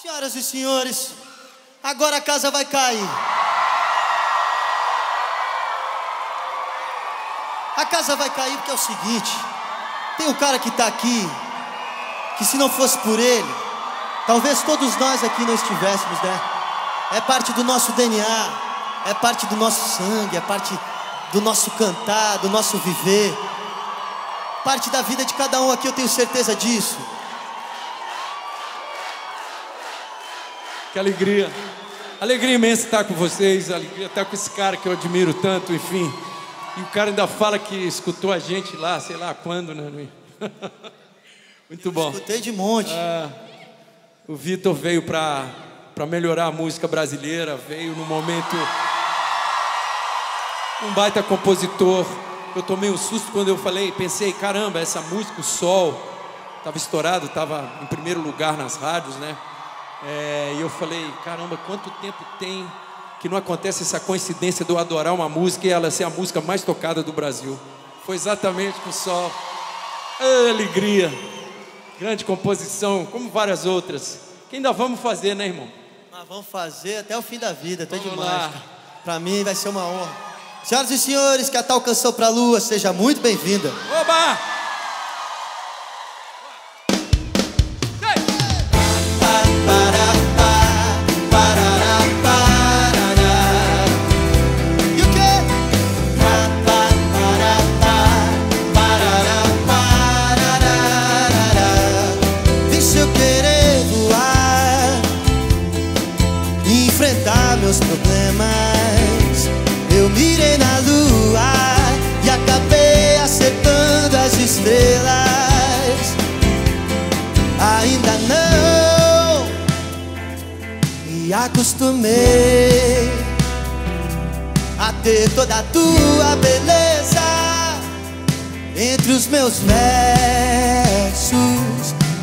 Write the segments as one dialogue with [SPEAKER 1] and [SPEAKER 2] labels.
[SPEAKER 1] Senhoras e senhores, agora a casa vai cair. A casa vai cair porque é o seguinte: tem um cara que está aqui, que se não fosse por ele, talvez todos nós aqui não estivéssemos, né? É parte do nosso DNA, é parte do nosso sangue, é parte do nosso cantar, do nosso viver, parte da vida de cada um aqui, eu tenho certeza disso.
[SPEAKER 2] Que alegria. Alegria imensa estar com vocês, alegria estar com esse cara que eu admiro tanto, enfim. E o cara ainda fala que escutou a gente lá, sei lá quando, né? Muito bom.
[SPEAKER 1] Escutei de monte.
[SPEAKER 2] Ah, o Vitor veio para melhorar a música brasileira, veio no momento. Um baita compositor. Eu tomei um susto quando eu falei, pensei, caramba, essa música, o sol, estava estourado, estava em primeiro lugar nas rádios, né? É, e eu falei, caramba, quanto tempo tem que não acontece essa coincidência de eu adorar uma música e ela ser a música mais tocada do Brasil. Foi exatamente com o sol. Ah, alegria. Grande composição, como várias outras. Que ainda vamos fazer, né, irmão?
[SPEAKER 1] Mas vamos fazer até o fim da vida, até
[SPEAKER 2] Vamos
[SPEAKER 1] demais. Pra mim vai ser uma honra. Senhoras e senhores, que a tal canção pra lua seja muito bem-vinda.
[SPEAKER 2] Oba!
[SPEAKER 1] Meus problemas. Eu mirei na lua e acabei acertando as estrelas. Ainda não me acostumei a ter toda a tua beleza entre os meus versos.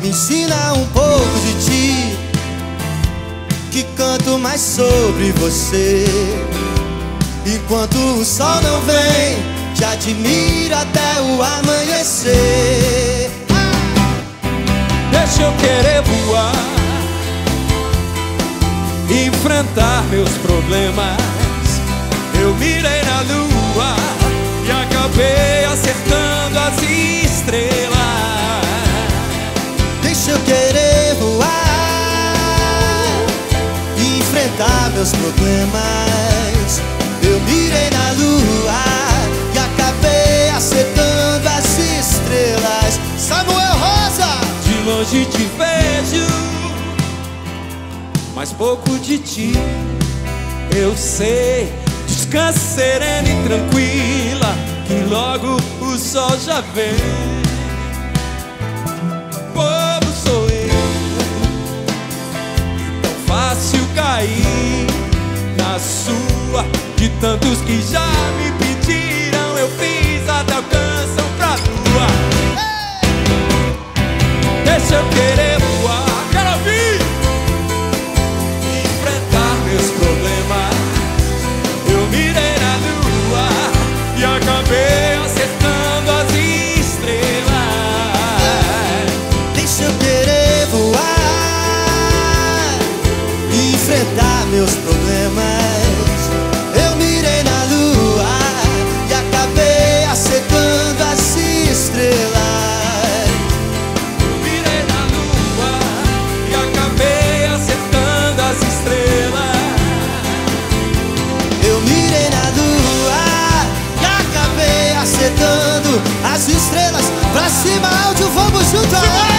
[SPEAKER 1] Me ensina um pouco de mais sobre você. Enquanto o sol não vem, te admiro até o amanhecer.
[SPEAKER 2] Deixa eu querer voar, enfrentar meus problemas. Eu mirei
[SPEAKER 1] meus problemas. Eu mirei na lua e acabei acertando as estrelas. Samuel Rosa!
[SPEAKER 2] De longe te vejo, mas pouco de ti. Eu sei, descansa serena e tranquila, que logo o sol já vem. Sua. De tantos que já me pediram, cima, áudio, vamos juntos.